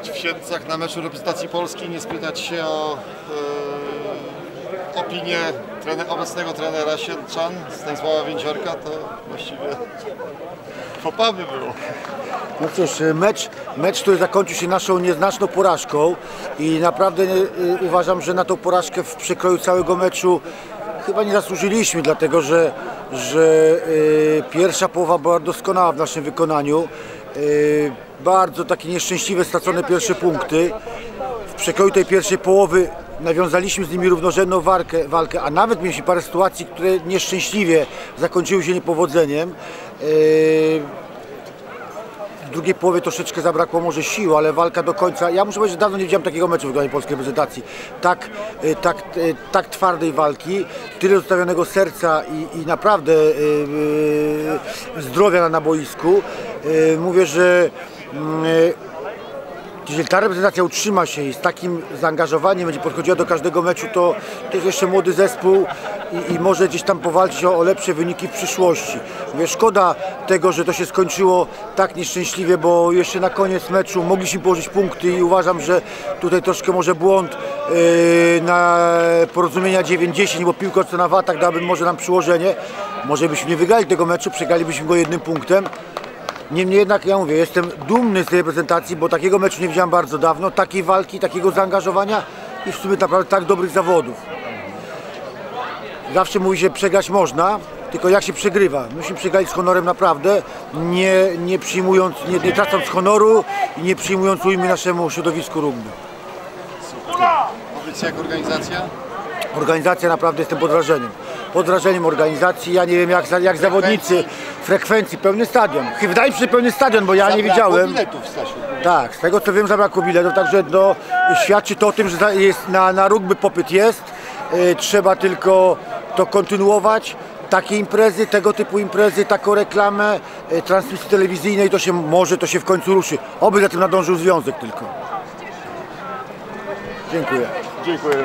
być w Siedlcach na meczu reprezentacji Polski, nie spytać się o e, opinię trener, obecnego trenera Siedlczan, Stanisława Więciorka, to właściwie popawy było. No cóż, mecz, mecz, który zakończył się naszą nieznaczną porażką i naprawdę y, uważam, że na tą porażkę w przekroju całego meczu chyba nie zasłużyliśmy, dlatego że, że y, pierwsza połowa była doskonała w naszym wykonaniu. Y, bardzo takie nieszczęśliwe stracone pierwsze punkty. W przekroju tej pierwszej połowy nawiązaliśmy z nimi równorzędną walkę, walkę a nawet mieliśmy parę sytuacji, które nieszczęśliwie zakończyły się niepowodzeniem. Y, w drugiej połowie troszeczkę zabrakło może sił, ale walka do końca. Ja muszę powiedzieć, że dawno nie widziałem takiego meczu w wykonaniu polskiej reprezentacji. Tak, y, tak, tak twardej walki, tyle zostawionego serca i, i naprawdę zdrowia na, boisku. Y, mówię, że mm, y, jeżeli ta reprezentacja utrzyma się i z takim zaangażowaniem będzie podchodziła do każdego meczu, to, to jest jeszcze młody zespół i, i może gdzieś tam powalczyć o, o lepsze wyniki w przyszłości. Mówię, szkoda tego, że to się skończyło tak nieszczęśliwie, bo jeszcze na koniec meczu mogliśmy położyć punkty i uważam, że tutaj troszkę może błąd yy, na porozumienia 9-10, bo piłka co na watach dałaby może nam przyłożenie. Może byśmy nie wygrali tego meczu, przegralibyśmy go jednym punktem. Niemniej jednak ja mówię, jestem dumny z tej reprezentacji, bo takiego meczu nie widziałem bardzo dawno, takiej walki, takiego zaangażowania i w sumie naprawdę tak dobrych zawodów. Zawsze mówi się przegrać można, tylko jak się przegrywa. Myśmy przegrali z honorem naprawdę, nie, nie przyjmując, nie, nie tracąc honoru i nie przyjmując ujmy naszemu środowisku rugby. Powiedz jak organizacja? Organizacja naprawdę jestem pod wrażeniem. Pod wrażeniem organizacji, ja nie wiem jak, jak zawodnicy, frekwencji, pełny stadion. Chyba Wydaje mi się, że pełny stadion, bo ja nie Zabrakło widziałem. biletów, Stasiu. Tak, z tego co wiem zabrakło biletów, także no, świadczy to o tym, że jest, na, na rugby popyt jest. Y, trzeba tylko to kontynuować. Takie imprezy, tego typu imprezy, taką reklamę, y, transmisji telewizyjnej, to się może to się w końcu ruszy. Oby za tym nadążył związek tylko. Dziękuję. Dziękuję.